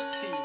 sí.